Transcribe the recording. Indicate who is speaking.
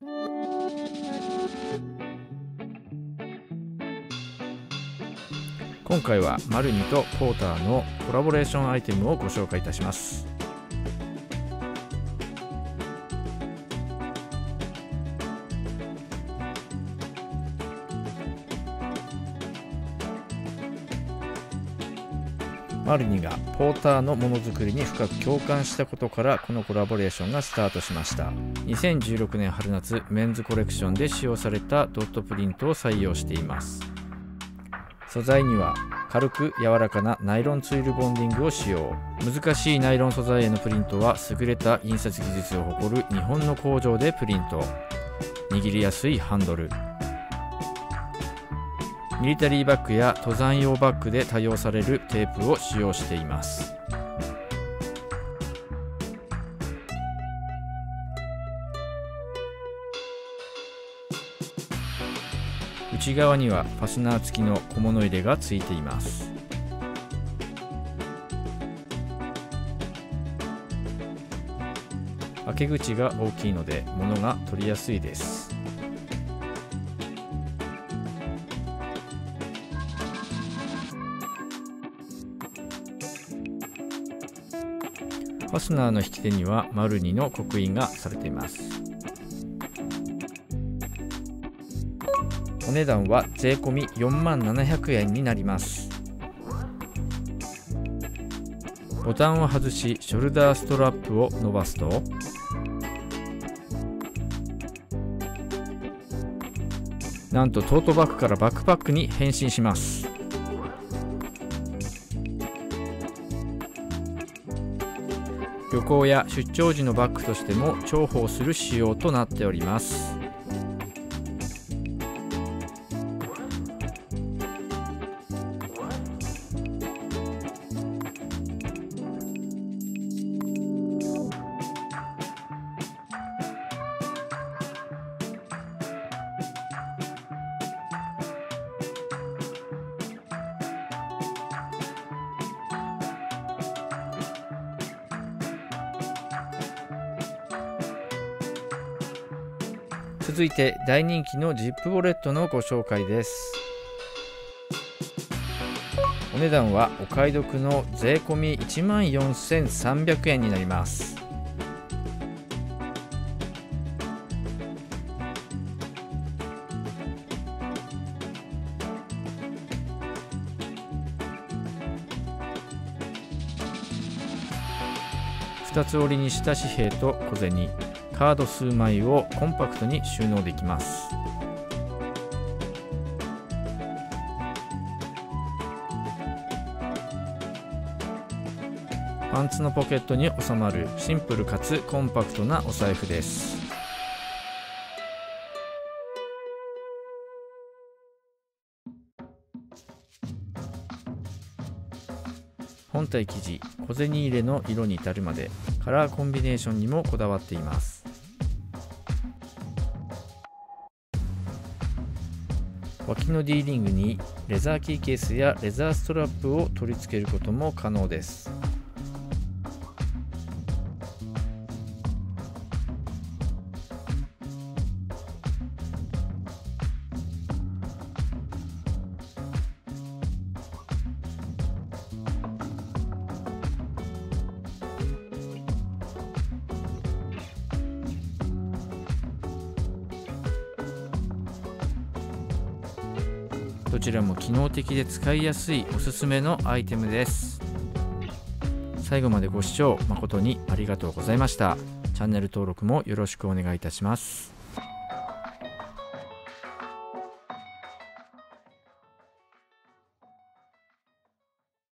Speaker 1: 今回はマルニとポーターのコラボレーションアイテムをご紹介いたします。マルニがポーターのものづくりに深く共感したことからこのコラボレーションがスタートしました。2016年春夏メンズコレクションで使用されたドットプリントを採用しています。素材には軽く柔らかなナイロンツイルボンディングを使用。難しいナイロン素材へのプリントは優れた印刷技術を誇る日本の工場でプリント。握りやすいハンドル。ミリタリーバッグや登山用バッグで多用されるテープを使用しています。内側にはファスナー付きの小物入れがついています。開け口が大きいので物が取りやすいです。ファスナーの引き手には丸2の刻印がされています。お値段は税込4万700円になります。ボタンを外しショルダーストラップを伸ばすとなんとトートバッグからバックパックに変身します。旅行や出張時のバッグとしても重宝する仕様となっております。続いて大人気のジップウォレットのご紹介です。お値段はお買い得の税込1万4300円になります。2つ折りにした紙幣と小銭。カード数枚をコンパクトに収納できます。パンツのポケットに収まるシンプルかつコンパクトなお財布です。本体生地小銭入れの色に至るまでカラーコンビネーションにもこだわっています。脇の D リングにレザーキーケースやレザーストラップを取り付けることも可能です。どちらも機能的で使いやすいおすすめのアイテムです。最後までご視聴誠にありがとうございました。チャンネル登録もよろしくお願いいたします。